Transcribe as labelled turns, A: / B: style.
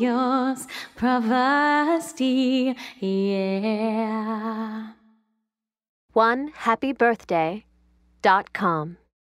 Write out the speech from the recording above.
A: glorious prophecy. Yeah.
B: One happy birthday dot com.